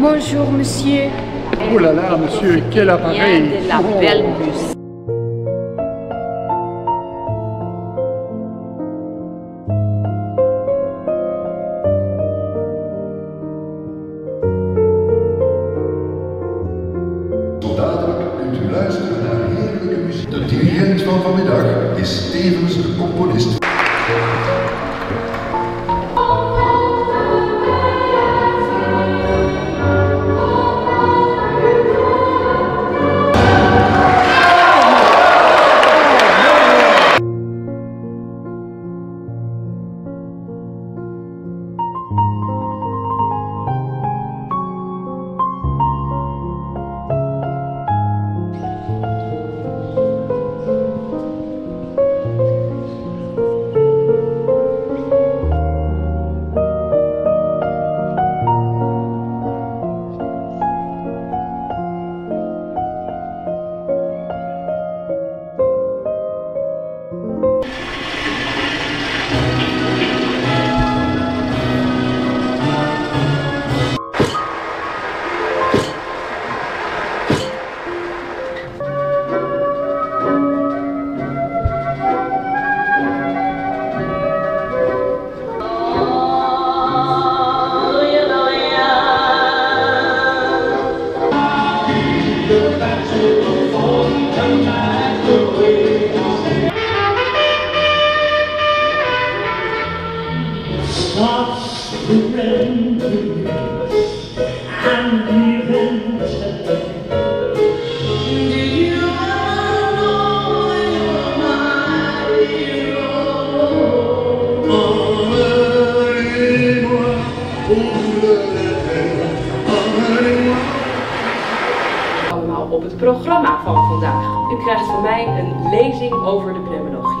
Bonjour, monsieur. Oh là là, monsieur, quel appareil Bien de la Oh. belle bus. De dirigent van vanmiddag is tevens de componist. Allemaal op het programma van vandaag. U krijgt van mij een lezing over de pneumologie.